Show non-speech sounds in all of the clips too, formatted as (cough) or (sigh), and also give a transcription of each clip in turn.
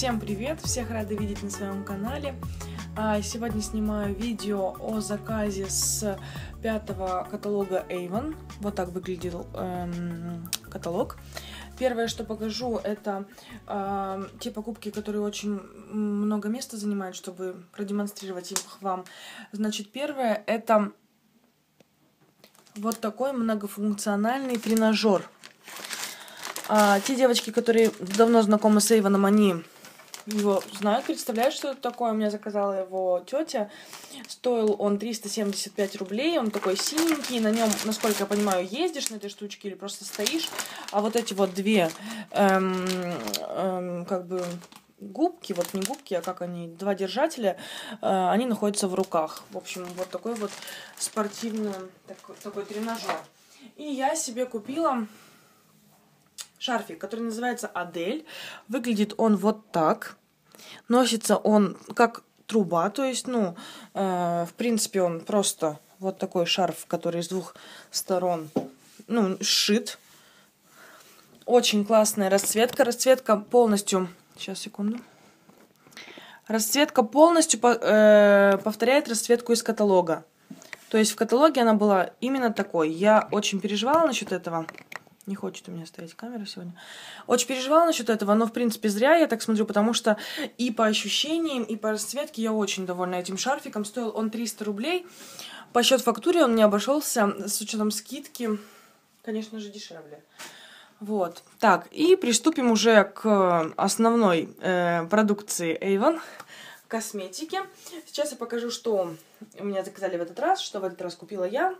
Всем привет! Всех рада видеть на своем канале. А, сегодня снимаю видео о заказе с пятого каталога Avon. Вот так выглядел эм, каталог. Первое, что покажу, это э, те покупки, которые очень много места занимают, чтобы продемонстрировать их вам. Значит, первое, это вот такой многофункциональный тренажер. А, те девочки, которые давно знакомы с Эйвоном, они его знают, представляют, что это такое. Меня заказала его тетя. Стоил он 375 рублей. Он такой синенький. На нем, насколько я понимаю, ездишь на этой штучке или просто стоишь. А вот эти вот две, эм, эм, как бы губки, вот не губки, а как они, два держателя, э, они находятся в руках. В общем, вот такой вот спортивный такой, такой тренажер. И я себе купила шарфик, который называется Адель. Выглядит он вот так. Носится он как труба, то есть, ну, э, в принципе, он просто вот такой шарф, который с двух сторон, ну, сшит. Очень классная расцветка. Расцветка полностью... Сейчас, секунду. Расцветка полностью по, э, повторяет расцветку из каталога. То есть в каталоге она была именно такой. Я очень переживала насчет этого. Не хочет у меня стоять камера сегодня. Очень переживала насчет этого, но, в принципе, зря я так смотрю, потому что и по ощущениям, и по расцветке я очень довольна этим шарфиком. Стоил он 300 рублей. По счет фактуре он мне обошелся с учетом скидки, конечно же, дешевле. Вот. Так, и приступим уже к основной э, продукции Avon косметики. Сейчас я покажу, что у меня заказали в этот раз, что в этот раз купила я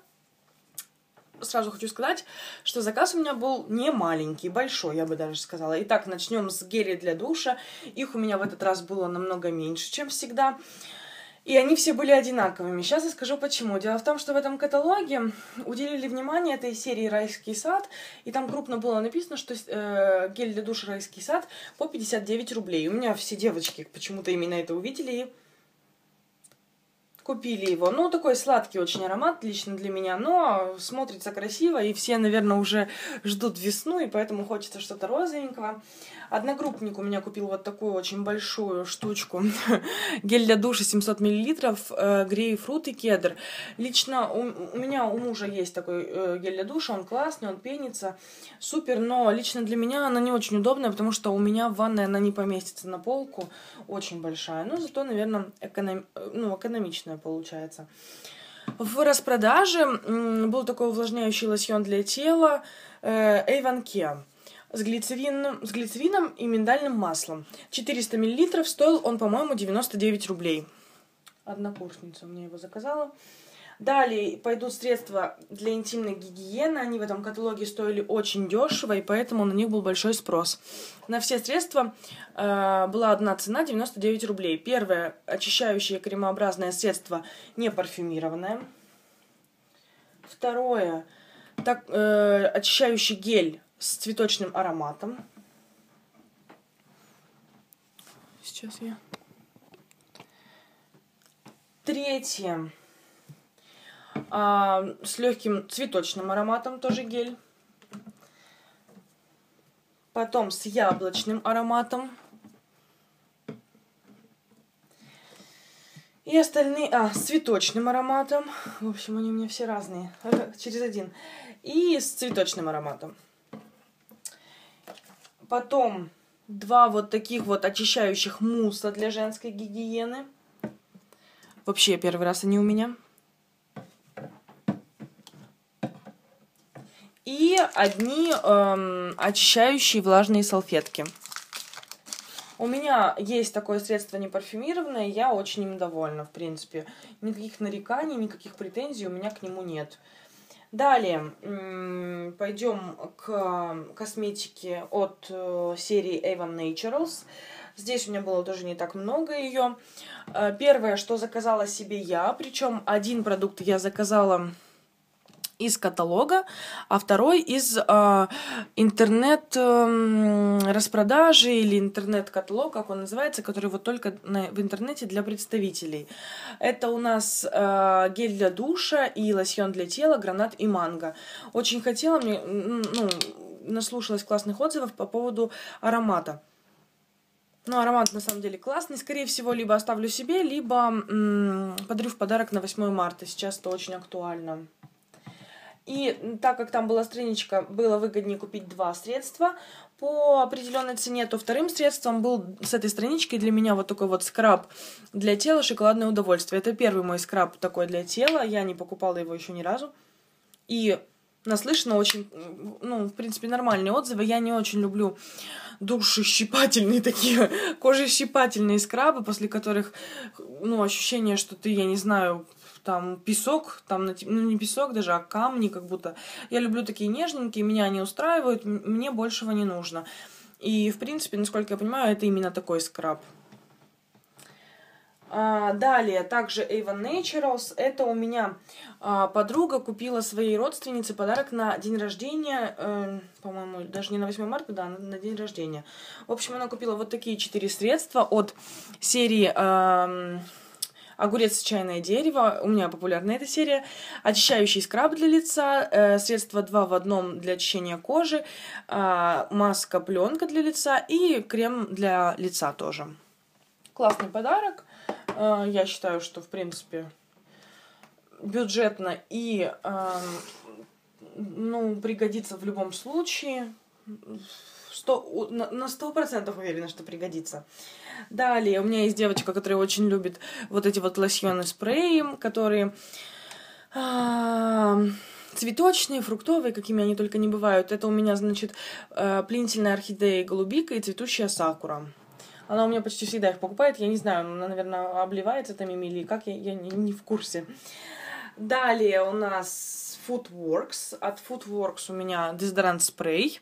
сразу хочу сказать, что заказ у меня был не маленький, большой, я бы даже сказала. Итак, начнем с гелей для душа. Их у меня в этот раз было намного меньше, чем всегда. И они все были одинаковыми. Сейчас я скажу почему. Дело в том, что в этом каталоге уделили внимание этой серии «Райский сад», и там крупно было написано, что э, гель для душа «Райский сад» по 59 рублей. У меня все девочки почему-то именно это увидели и Купили его. Ну, такой сладкий очень аромат лично для меня, но смотрится красиво, и все, наверное, уже ждут весну, и поэтому хочется что-то розовенького. Одногруппник у меня купил вот такую очень большую штучку. (laughs) Гель для душа 700 мл, э, грейпфрут и кедр. Лично у, у меня, у мужа есть такой э, гель для душа, он классный, он пенится, супер, но лично для меня она не очень удобная, потому что у меня в ванной она не поместится на полку, очень большая. Но зато, наверное, эконом, ну, экономичная получается. В распродаже был такой увлажняющий лосьон для тела э, Avon Care с глицерином, с глицерином и миндальным маслом. 400 мл, стоил он, по-моему, 99 рублей. Однокурсница мне его заказала. Далее пойдут средства для интимной гигиены. Они в этом каталоге стоили очень дешево, и поэтому на них был большой спрос. На все средства э, была одна цена 99 рублей. Первое очищающее кремообразное средство не парфюмированное. Второе так, э, очищающий гель с цветочным ароматом. Сейчас я... Третье. А, с легким цветочным ароматом, тоже гель. Потом с яблочным ароматом. И остальные... А, с цветочным ароматом. В общем, они у меня все разные. Через один. И с цветочным ароматом. Потом два вот таких вот очищающих мусса для женской гигиены. Вообще первый раз они у меня. И одни эм, очищающие влажные салфетки. У меня есть такое средство не парфюмированное, я очень им довольна, в принципе. Никаких нареканий, никаких претензий у меня к нему нет. Далее пойдем к косметике от э, серии Avon Naturals. Здесь у меня было тоже не так много ее. Э, первое, что заказала себе я, причем один продукт я заказала из каталога, а второй из э, интернет-распродажи э, или интернет-каталог, как он называется, который вот только на, в интернете для представителей. Это у нас э, гель для душа и лосьон для тела, гранат и манго. Очень хотела, мне, ну, наслушалась классных отзывов по поводу аромата. Ну, аромат на самом деле классный. Скорее всего, либо оставлю себе, либо м- подарю в подарок на 8 марта. Сейчас это очень актуально. И так как там была страничка, было выгоднее купить два средства по определенной цене, то вторым средством был с этой странички для меня вот такой вот скраб для тела «Шоколадное удовольствие». Это первый мой скраб такой для тела. Я не покупала его еще ни разу. И наслышана очень, ну, в принципе, нормальные отзывы. Я не очень люблю душещипательные (laughs) такие, кожещипательные скрабы, после которых, ну, ощущение, что ты, я не знаю, там песок, там, ну не песок даже, а камни как будто. Я люблю такие нежненькие, меня они устраивают, мне большего не нужно. И, в принципе, насколько я понимаю, это именно такой скраб. А, далее, также Avon Naturals. Это у меня а, подруга купила своей родственнице подарок на день рождения, э, по-моему, даже не на 8 марта, да, на, день рождения. В общем, она купила вот такие четыре средства от серии... Э, огурец чайное дерево, у меня популярна эта серия, очищающий скраб для лица, э, средство 2 в одном для очищения кожи, э, маска пленка для лица и крем для лица тоже. Классный подарок. Э, я считаю, что в принципе бюджетно и э, ну, пригодится в любом случае. Сто, на сто процентов уверена, что пригодится. Далее, у меня есть девочка, которая очень любит вот эти вот лосьоны спреи, которые а, цветочные, фруктовые, какими они только не бывают. Это у меня, значит, э, пленительная орхидея голубика и цветущая сакура. Она у меня почти всегда их покупает. Я не знаю, она, наверное, обливается там ими или как, я, я не, не в курсе. Далее у нас Foodworks. От Foodworks у меня дезодорант спрей.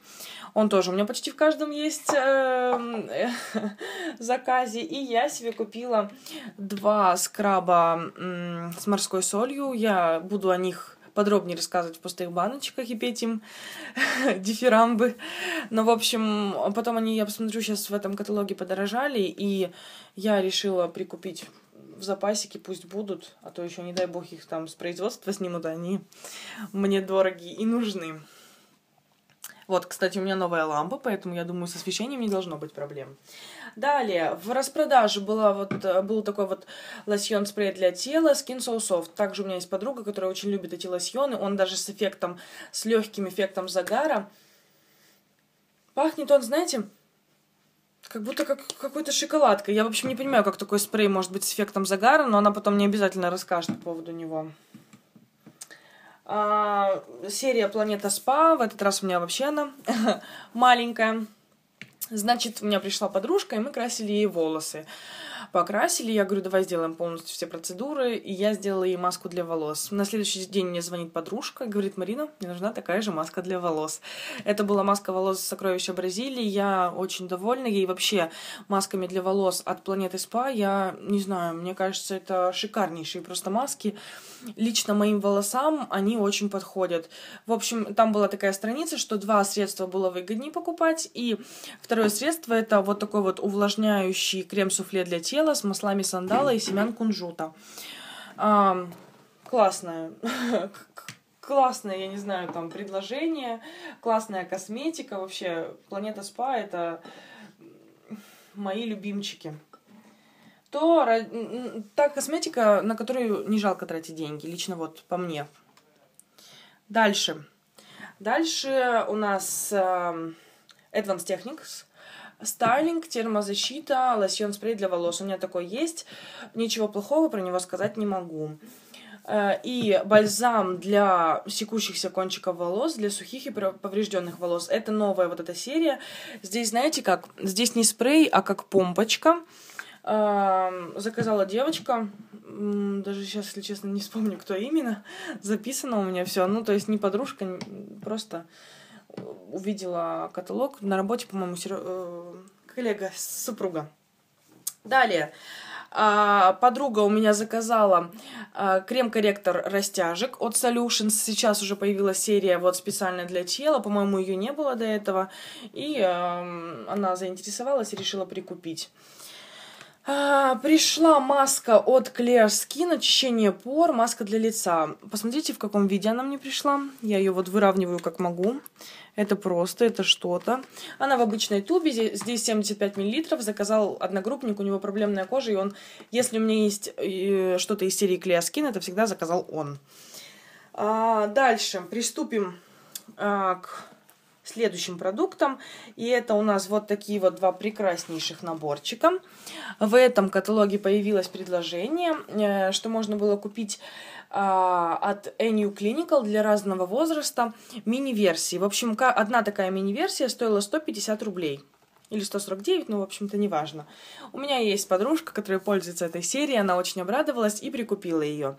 Он тоже у меня почти в каждом есть эм, э, (laughs) заказе. И я себе купила два скраба э, с морской солью. Я буду о них подробнее рассказывать в пустых баночках и петь им (laughs) дифирамбы. Но, в общем, потом они, я посмотрю, сейчас в этом каталоге подорожали, и я решила прикупить в запасике пусть будут, а то еще, не дай бог, их там с производства снимут, они мне дорогие и нужны. Вот, кстати, у меня новая лампа, поэтому я думаю, с освещением не должно быть проблем. Далее, в распродаже была вот, был такой вот лосьон спрей для тела Skin So Soft. Также у меня есть подруга, которая очень любит эти лосьоны. Он даже с эффектом, с легким эффектом загара. Пахнет он, знаете, как будто как какой-то шоколадкой. Я, в общем, не понимаю, как такой спрей может быть с эффектом загара, но она потом не обязательно расскажет по поводу него. А, серия Планета Спа. В этот раз у меня вообще она (laughs) маленькая. Значит, у меня пришла подружка, и мы красили ей волосы покрасили. Я говорю, давай сделаем полностью все процедуры. И я сделала ей маску для волос. На следующий день мне звонит подружка говорит, Марина, мне нужна такая же маска для волос. Это была маска волос сокровища Бразилии. Я очень довольна ей. Вообще, масками для волос от Планеты Спа, я не знаю, мне кажется, это шикарнейшие просто маски. Лично моим волосам они очень подходят. В общем, там была такая страница, что два средства было выгоднее покупать. И второе средство это вот такой вот увлажняющий крем-суфле для тела с маслами сандала и семян кунжута. А, классная. (laughs) Классное, я не знаю, там, предложение, классная косметика. Вообще, Планета Спа — это мои любимчики. То та косметика, на которую не жалко тратить деньги, лично вот по мне. Дальше. Дальше у нас uh, Advanced Technics. Стайлинг, термозащита, лосьон спрей для волос. У меня такой есть. Ничего плохого про него сказать не могу. Э, и бальзам для секущихся кончиков волос, для сухих и поврежденных волос. Это новая вот эта серия. Здесь, знаете как, здесь не спрей, а как помпочка. Эм, заказала девочка, даже сейчас, если честно, не вспомню, кто именно. Записано у меня все. Ну, то есть не подружка, просто увидела каталог на работе, по-моему, э, коллега, супруга. Далее. А, подруга у меня заказала а, крем-корректор растяжек от Solutions. Сейчас уже появилась серия вот специально для тела. По-моему, ее не было до этого. И она заинтересовалась и решила прикупить. А, пришла маска от Clear Skin, очищение пор, маска для лица. Посмотрите, в каком виде она мне пришла. Я ее вот выравниваю как могу. Это просто, это что-то. Она в обычной тубе, здесь 75 мл. Заказал одногруппник, у него проблемная кожа, и он, если у меня есть э, что-то из серии Clear Skin, это всегда заказал он. А, дальше приступим а, к следующим продуктом. И это у нас вот такие вот два прекраснейших наборчика. В этом каталоге появилось предложение, э, что можно было купить а, от Enu Clinical для разного возраста мини-версии. В общем, одна такая мини-версия стоила 150 рублей. Или 149, ну, в общем-то, неважно. У меня есть подружка, которая пользуется этой серией, она очень обрадовалась и прикупила ее.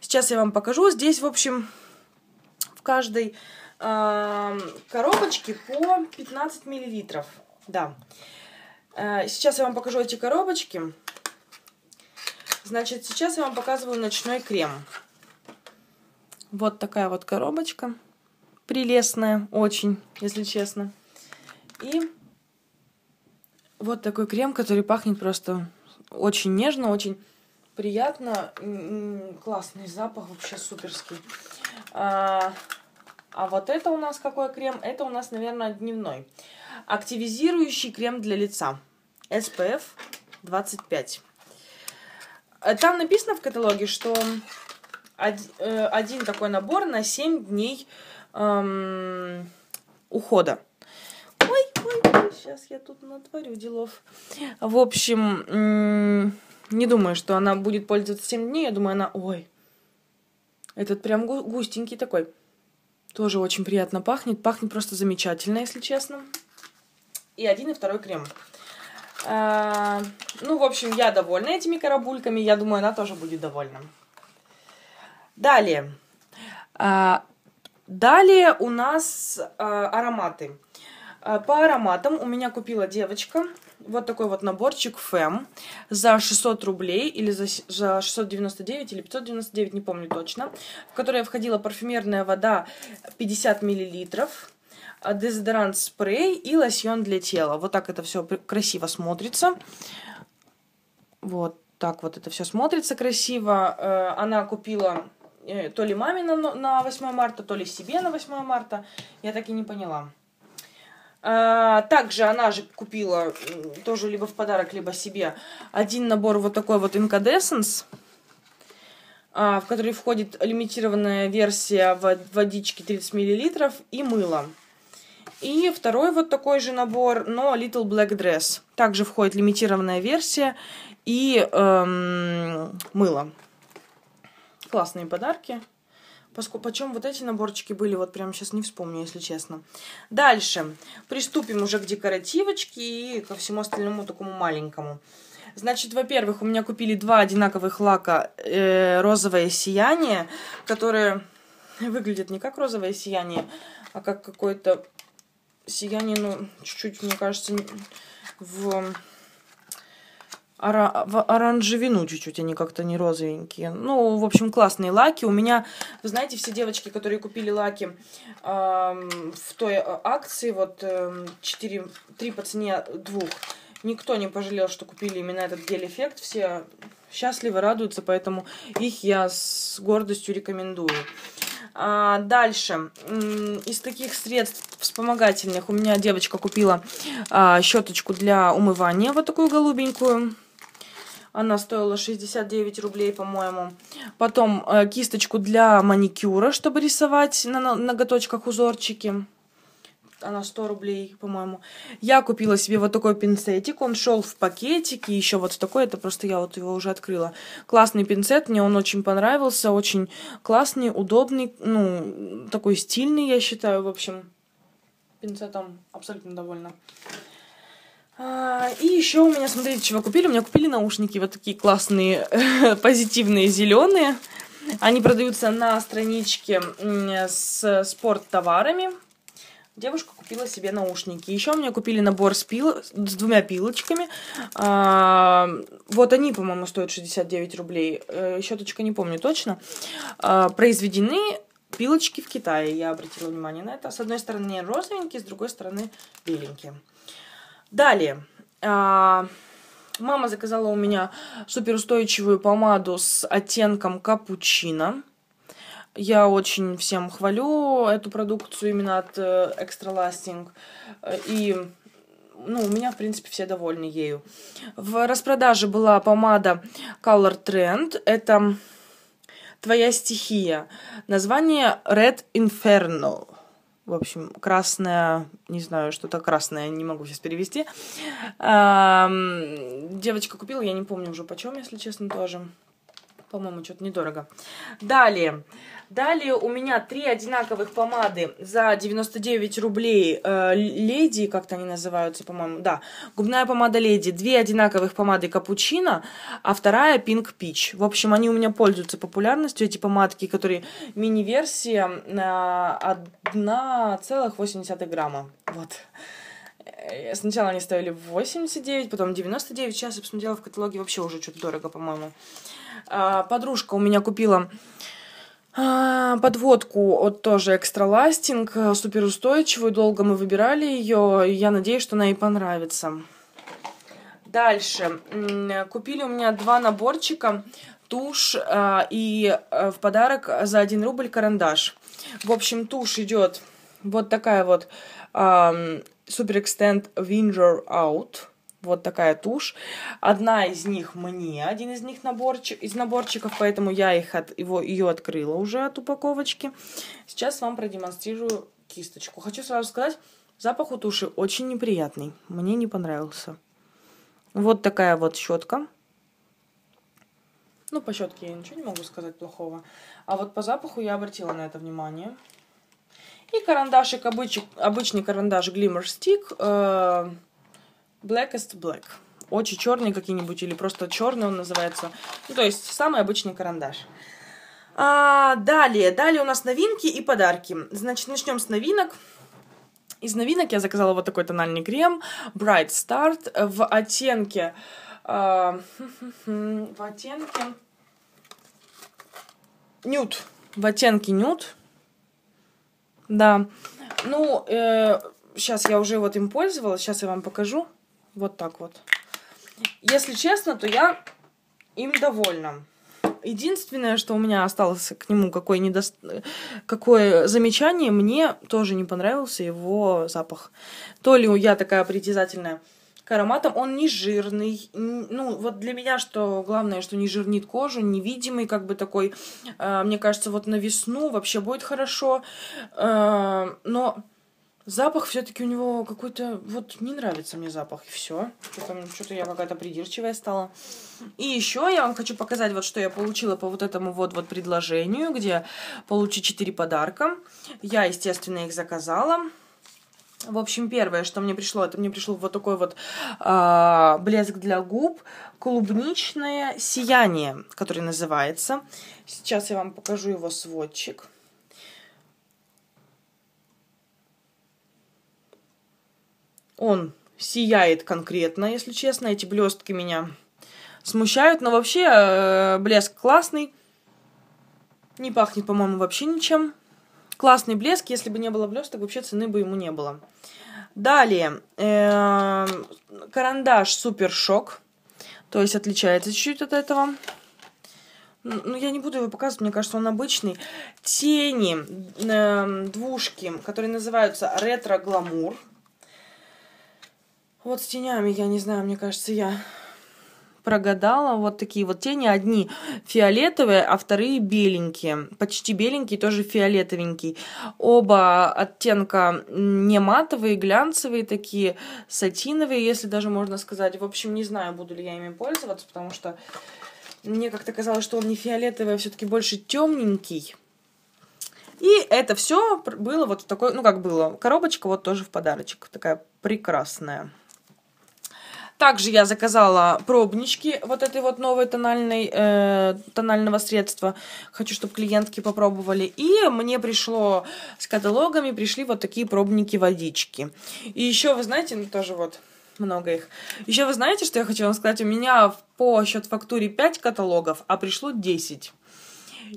Сейчас я вам покажу. Здесь, в общем, в каждой коробочки по 15 миллилитров. Да. Э, сейчас я вам покажу эти коробочки. Значит, сейчас я вам показываю ночной крем. Вот такая вот коробочка. Прелестная, очень, если честно. И вот такой крем, который пахнет просто очень нежно, очень приятно. Классный запах, вообще суперский. А, вот это у нас какой крем? Это у нас, наверное, дневной. Активизирующий крем для лица. SPF 25. Э, там написано в каталоге, что э, один такой набор на 7 дней эм, ухода. Ой, ой, сейчас я тут натворю делов. В общем, не думаю, что она будет пользоваться 7 дней. Я думаю, она... Ой, этот прям густенький такой. Тоже очень приятно пахнет. Пахнет просто замечательно, если честно. И один, и второй крем. А, ну, в общем, я довольна этими карабульками. Я думаю, она тоже будет довольна. Далее. А, далее у нас а, ароматы. А, по ароматам у меня купила девочка вот такой вот наборчик Фэм за 600 рублей или за, за 699 или 599, не помню точно, в которое входила парфюмерная вода 50 миллилитров, а, дезодорант спрей и лосьон для тела. Вот так это все красиво смотрится. Вот так вот это все смотрится красиво. Э, она купила э, то ли маме на 8 марта, то ли себе на 8 марта. Я так и не поняла. А, также она же купила тоже либо в подарок, либо себе один набор вот такой вот Incandescence, а, в который входит лимитированная версия водички 30 мл и мыло. И второй вот такой же набор, но Little Black Dress. Также входит лимитированная версия и эм, мыло. Классные подарки. Поскольку, почем вот эти наборчики были, вот прямо сейчас не вспомню, если честно. Дальше. Приступим уже к декоративочке и ко всему остальному такому маленькому. Значит, во-первых, у меня купили два одинаковых лака э, розовое сияние, которые выглядят не как розовое сияние, а как какое-то сияние, ну, чуть-чуть, мне кажется, в ора- в оранжевину чуть-чуть, они как-то не розовенькие. Ну, в общем, классные лаки. У меня, вы знаете, все девочки, которые купили лаки э, в той а, акции, вот э, 4, 3 по цене двух, никто не пожалел, что купили именно этот гель-эффект. Все счастливы, радуются, поэтому их я с гордостью рекомендую. А, дальше. Из таких средств вспомогательных у меня девочка купила а, щеточку для умывания, вот такую голубенькую. Она стоила 69 рублей, по-моему. Потом э, кисточку для маникюра, чтобы рисовать на ноготочках узорчики. Она 100 рублей, по-моему. Я купила себе вот такой пинцетик. Он шел в пакетике. Еще вот такой. Это просто я вот его уже открыла. Классный пинцет. Мне он очень понравился. Очень классный, удобный. Ну, такой стильный, я считаю. В общем, пинцетом абсолютно довольна. А, и еще у меня, смотрите, чего купили. У меня купили наушники вот такие классные, (laughs) позитивные, зеленые. Они продаются на страничке с спорт-товарами. Девушка купила себе наушники. Еще у меня купили набор с, пил... с двумя пилочками. А, вот они, по-моему, стоят 69 рублей. Э, щеточка не помню точно. А, произведены пилочки в Китае. Я обратила внимание на это. С одной стороны розовенькие, с другой стороны беленькие. Далее. А, Мама заказала у меня суперустойчивую помаду с оттенком капучино. Я очень всем хвалю эту продукцию именно от э, Extra Lasting. И ну, у меня, в принципе, все довольны ею. В распродаже была помада Color Trend. Это твоя стихия. Название Red Inferno. В общем, красная, не знаю, что-то красное, не могу сейчас перевести. Девочка купила, я не помню уже почем, если честно, тоже. По-моему, что-то недорого. Далее. Далее у меня три одинаковых помады за 99 рублей. Э, леди, как-то они называются, по-моему. Да, губная помада Леди. Две одинаковых помады Капучино, а вторая Pink Peach. В общем, они у меня пользуются популярностью, эти помадки, которые мини-версия на 1,8 грамма. Вот. Э, сначала они стоили 89, потом 99. Сейчас я посмотрела в каталоге, вообще уже что-то дорого, по-моему. А, подружка у меня купила а, подводку от тоже экстра ластинг, э, супер устойчивую, долго мы выбирали ее, я надеюсь, что она ей понравится. Дальше, купили у меня два наборчика, тушь а, и э, в подарок за 1 рубль карандаш. В общем, тушь идет вот такая вот Extend Winger Out вот такая тушь. Одна из них мне, один из них наборчик, из наборчиков, поэтому я их от, его, ее открыла уже от упаковочки. Сейчас вам продемонстрирую кисточку. Хочу сразу сказать, запах у туши очень неприятный. Мне не понравился. Вот такая вот щетка. Ну, по щетке я ничего не могу сказать плохого. А вот по запаху я обратила на это внимание. И карандашик, обычный, обычный карандаш Glimmer Stick. Э Blackest Black. Очи черные какие-нибудь или просто черный он называется. Ну, то есть самый обычный карандаш. А, далее, далее у нас новинки и подарки. Значит, начнем с новинок. Из новинок я заказала вот такой тональный крем Bright Start в оттенке... А, (laughs) в оттенке... Нюд. В оттенке нюд. Да. Ну, э, сейчас я уже вот им пользовалась. Сейчас я вам покажу. Вот так вот. Если честно, то я им довольна. Единственное, что у меня осталось к нему какое, недо... какое замечание, мне тоже не понравился его запах. То ли я такая притязательная к ароматам, он не жирный. Ну, вот для меня, что главное, что не жирнит кожу, невидимый, как бы такой. Э, мне кажется, вот на весну вообще будет хорошо. Э, но Запах все-таки у него какой-то... Вот не нравится мне запах, и все. Что-то, что-то я какая-то придирчивая стала. И еще я вам хочу показать, вот что я получила по вот этому вот, вот предложению, где получить 4 подарка. Я, естественно, их заказала. В общем, первое, что мне пришло, это мне пришло вот такой вот э, блеск для губ, клубничное сияние, который называется. Сейчас я вам покажу его сводчик. Он сияет конкретно, если честно. Эти блестки меня смущают. Но вообще э, блеск классный. Не пахнет, по-моему, вообще ничем. Классный блеск. Если бы не было блесток, вообще цены бы ему не было. Далее. Э, карандаш Супер Шок. То есть отличается чуть-чуть от этого. Ну, я не буду его показывать, мне кажется, он обычный. Тени э, двушки, которые называются Ретро Гламур. Вот с тенями, я не знаю, мне кажется, я прогадала. Вот такие вот тени. Одни фиолетовые, а вторые беленькие. Почти беленький, тоже фиолетовенький. Оба оттенка не матовые, глянцевые такие, сатиновые, если даже можно сказать. В общем, не знаю, буду ли я ими пользоваться, потому что мне как-то казалось, что он не фиолетовый, а все-таки больше темненький. И это все было вот такой, ну как было, коробочка вот тоже в подарочек, такая прекрасная. Также я заказала пробнички вот этой вот новой тональной, э, тонального средства. Хочу, чтобы клиентки попробовали. И мне пришло с каталогами, пришли вот такие пробники водички. И еще, вы знаете, ну тоже вот много их. Еще вы знаете, что я хочу вам сказать? У меня по счет фактуре 5 каталогов, а пришло 10.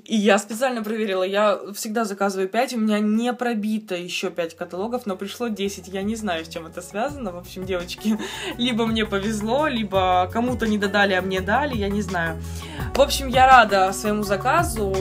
И я специально проверила, я всегда заказываю 5, у меня не пробито еще 5 каталогов, но пришло 10. Я не знаю, с чем это связано. В общем, девочки, (laughs) либо мне повезло, либо кому-то не додали, а мне дали, я не знаю. В общем, я рада своему заказу.